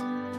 you